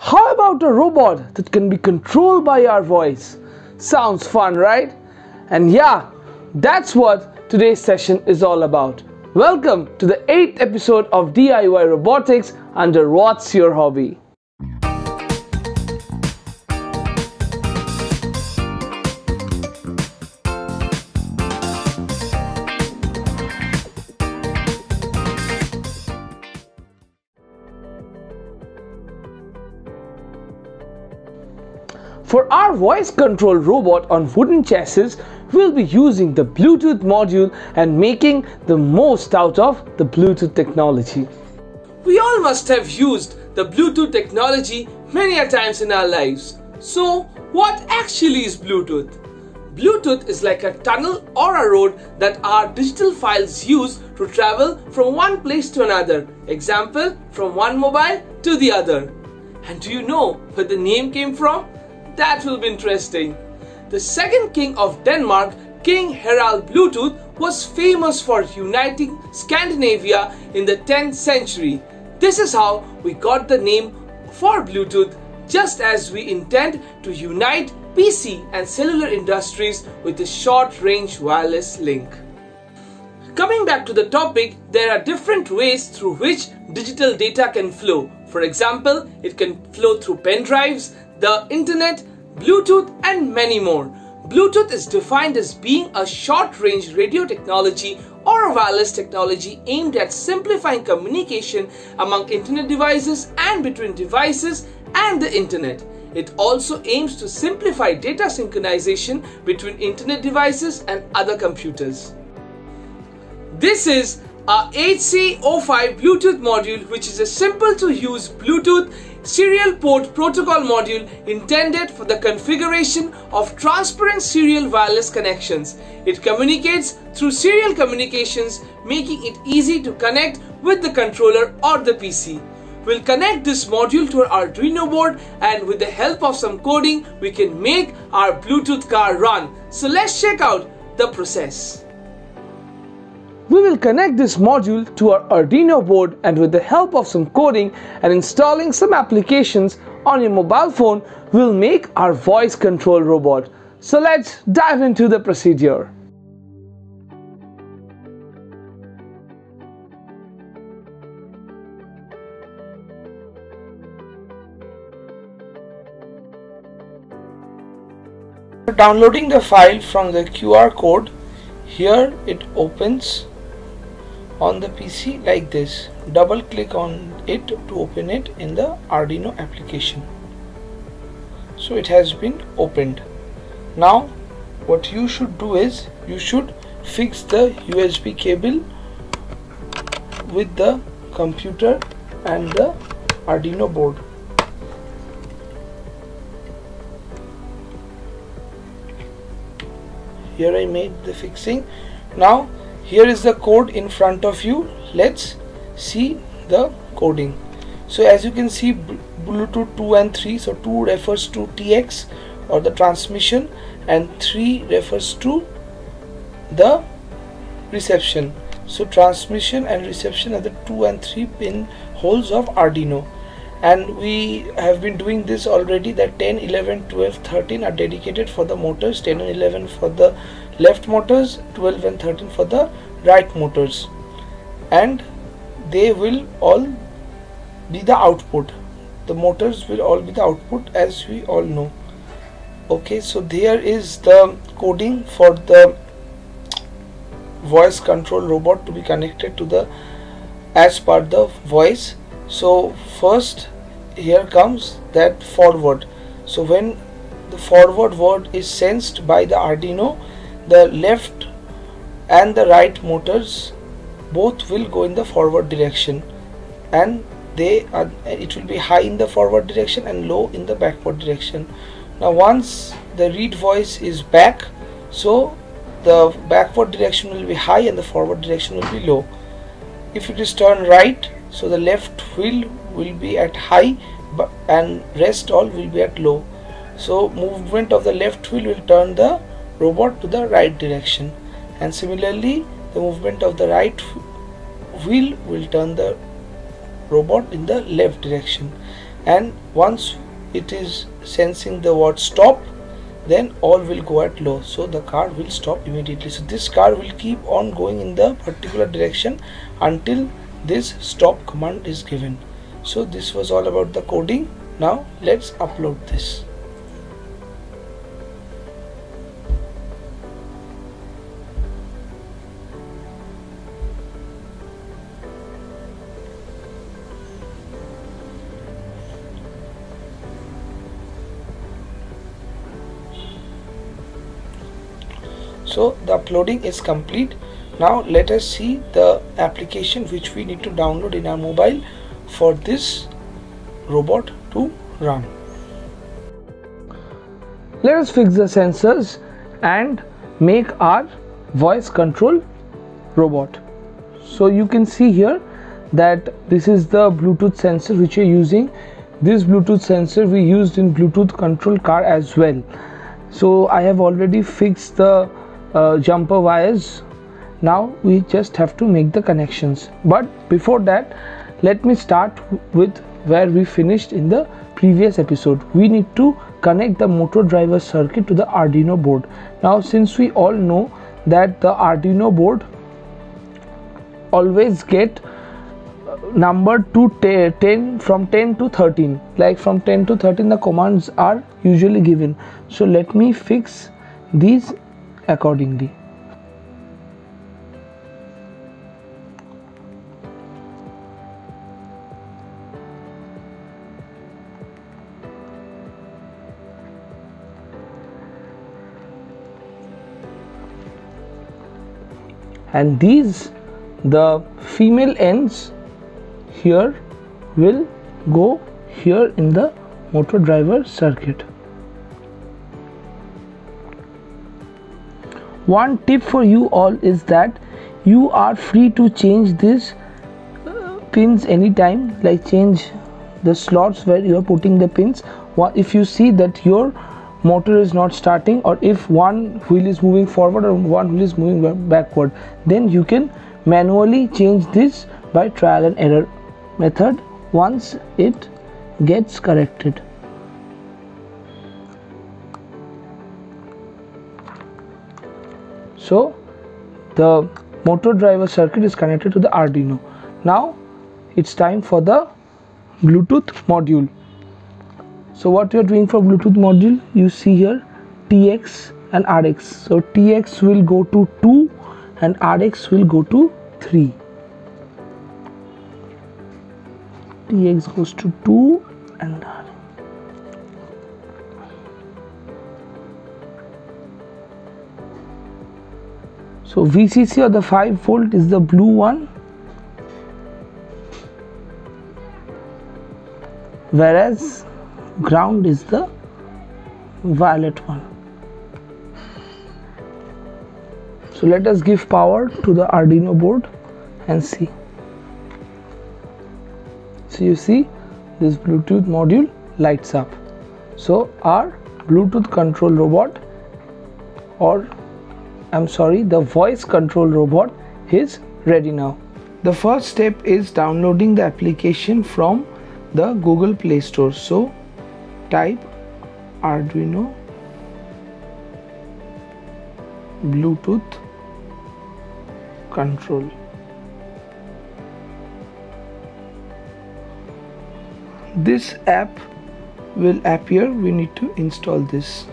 How about a robot that can be controlled by our voice? Sounds fun, right? And yeah, that's what today's session is all about. Welcome to the 8th episode of DIY Robotics under What's Your Hobby? For our voice control robot on wooden chassis, we'll be using the Bluetooth module and making the most out of the Bluetooth technology. We all must have used the Bluetooth technology many a times in our lives. So, what actually is Bluetooth? Bluetooth is like a tunnel or a road that our digital files use to travel from one place to another. Example, from one mobile to the other. And do you know where the name came from? That will be interesting. The second king of Denmark, King Harald Bluetooth, was famous for uniting Scandinavia in the 10th century. This is how we got the name for Bluetooth, just as we intend to unite PC and cellular industries with a short range wireless link. Coming back to the topic, there are different ways through which digital data can flow. For example, it can flow through pen drives, the internet, Bluetooth and many more. Bluetooth is defined as being a short-range radio technology or a wireless technology aimed at simplifying communication among internet devices and between devices and the internet. It also aims to simplify data synchronization between internet devices and other computers. This is a HC05 Bluetooth module which is a simple to use Bluetooth serial port protocol module intended for the configuration of transparent serial wireless connections. It communicates through serial communications making it easy to connect with the controller or the PC. We'll connect this module to our Arduino board and with the help of some coding we can make our Bluetooth car run. So let's check out the process. We will connect this module to our Arduino board and with the help of some coding and installing some applications on your mobile phone, we'll make our voice control robot. So let's dive into the procedure. Downloading the file from the QR code, here it opens on the PC like this. Double click on it to open it in the Arduino application. So it has been opened. Now what you should do is you should fix the USB cable with the computer and the Arduino board. Here I made the fixing. Now here is the code in front of you. Let's see the coding. So as you can see Bluetooth 2 and 3 so 2 refers to TX or the transmission and 3 refers to the reception. So transmission and reception are the 2 and 3 pin holes of Arduino. And we have been doing this already that 10 11 12 13 are dedicated for the motors 10 and 11 for the left motors 12 and 13 for the right motors. And they will all be the output. The motors will all be the output as we all know. Okay so there is the coding for the voice control robot to be connected to the as per the voice. So first here comes that forward. So when the forward word is sensed by the Arduino the left and the right motors both will go in the forward direction and they are it will be high in the forward direction and low in the backward direction. Now once the read voice is back so the backward direction will be high and the forward direction will be low. If it is turned right so the left wheel will be at high and rest all will be at low. So movement of the left wheel will turn the robot to the right direction and similarly the movement of the right wheel will turn the robot in the left direction. And once it is sensing the word stop then all will go at low. So the car will stop immediately. So this car will keep on going in the particular direction until this stop command is given. So this was all about the coding. Now let's upload this so the uploading is complete. Now let us see the application which we need to download in our mobile for this robot to run. Let us fix the sensors and make our voice control robot. So you can see here that this is the bluetooth sensor which we're using. This bluetooth sensor we used in bluetooth control car as well. So i have already fixed the uh, jumper wires. Now we just have to make the connections. But before that let me start with where we finished in the previous episode. We need to connect the motor driver circuit to the arduino board. Now since we all know that the arduino board always get uh, number to 10 from 10 to 13 like from 10 to 13 the commands are usually given. So let me fix these accordingly. and these the female ends here will go here in the motor driver circuit one tip for you all is that you are free to change these uh, pins anytime like change the slots where you are putting the pins. If you see that your motor is not starting or if one wheel is moving forward or one wheel is moving backward then you can manually change this by trial and error method once it gets corrected so the motor driver circuit is connected to the Arduino. Now it's time for the Bluetooth module. So what we are doing for Bluetooth module you see here TX and RX so TX will go to 2 and RX will go to 3 TX goes to 2 and so VCC or the 5 volt is the blue one. Whereas ground is the violet one. So let us give power to the Arduino board and see. So you see this Bluetooth module lights up. So our Bluetooth control robot or I'm sorry the voice control robot is ready now. The first step is downloading the application from the Google Play Store. So type Arduino Bluetooth control. This app will appear we need to install this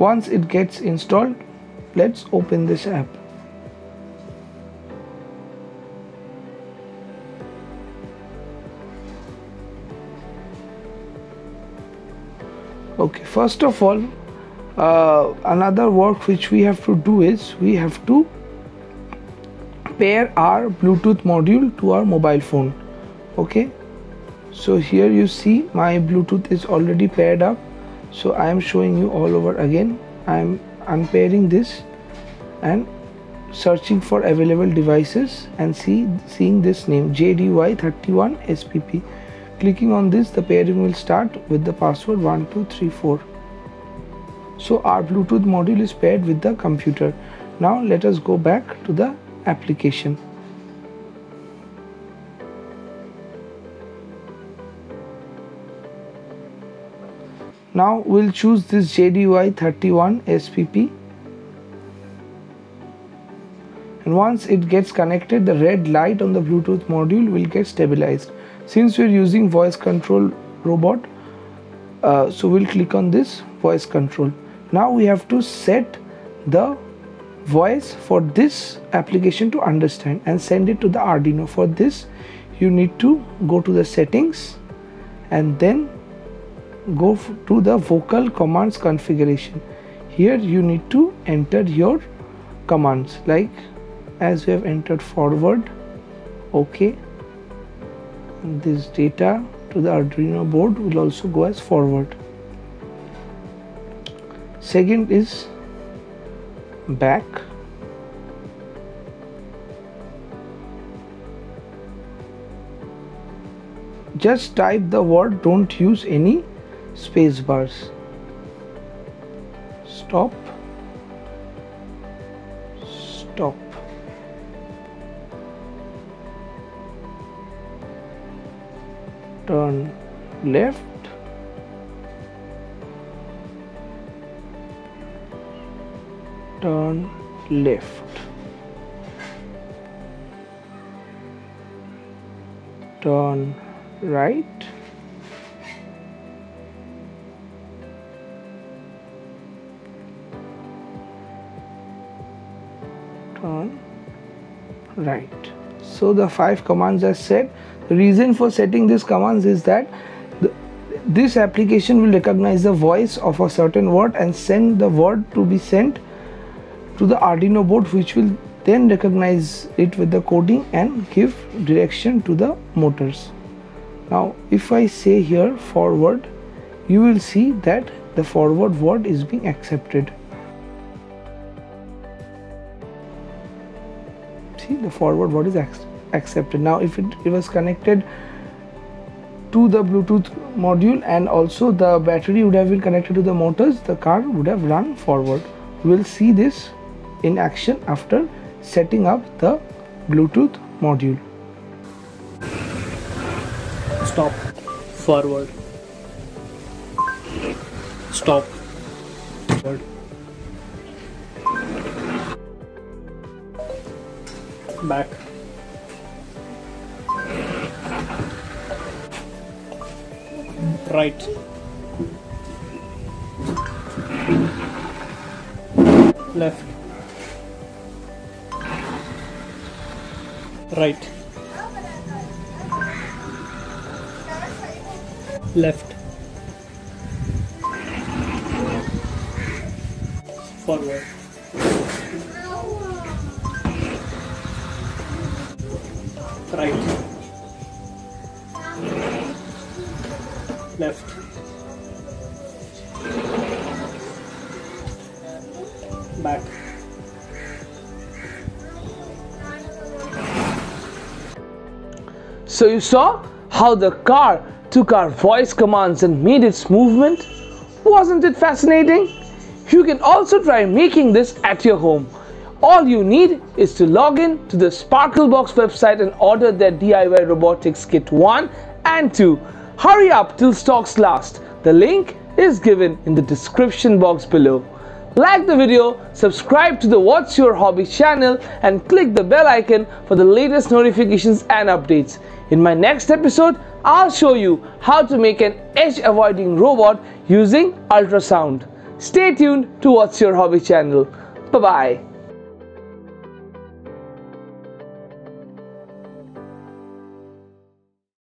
once it gets installed let's open this app. Okay first of all uh, another work which we have to do is we have to pair our bluetooth module to our mobile phone. Okay? So here you see my bluetooth is already paired up so I am showing you all over again. I am unpairing this and searching for available devices and see seeing this name JDY31 SPP clicking on this the pairing will start with the password 1234 so our bluetooth module is paired with the computer. Now let us go back to the application now we'll choose this JDY31 SPP and once it gets connected the red light on the Bluetooth module will get stabilized. Since we're using voice control robot uh, so we'll click on this voice control. Now we have to set the voice for this application to understand and send it to the Arduino. For this you need to go to the settings and then go to the vocal commands configuration. Here you need to enter your commands like as we have entered forward okay. This data to the Arduino board will also go as forward. Second is back. Just type the word don't use any space bars. Stop. Stop. Turn left. Turn left. Turn right turn right. So the five commands are set the reason for setting these commands is that the, this application will recognize the voice of a certain word and send the word to be sent to the Arduino board which will then recognize it with the coding and give direction to the motors. Now if I say here forward you will see that the forward word is being accepted see the forward word is accepted? Now if it, it was connected to the bluetooth module and also the battery would have been connected to the motors the car would have run forward. We'll see this in action after setting up the bluetooth module. Stop. Forward. Stop. Forward back. Right. Left. Right. Left. Forward right. Left. Back. So you saw how the car took our voice commands and made its movement? Wasn't it fascinating? You can also try making this at your home all you need is to log in to the Sparklebox website and order their DIY Robotics Kit 1 and 2. Hurry up till stocks last. The link is given in the description box below. Like the video, subscribe to the What's Your Hobby channel and click the bell icon for the latest notifications and updates. In my next episode, I'll show you how to make an edge avoiding robot using ultrasound. Stay tuned to What's Your Hobby channel. Bye bye.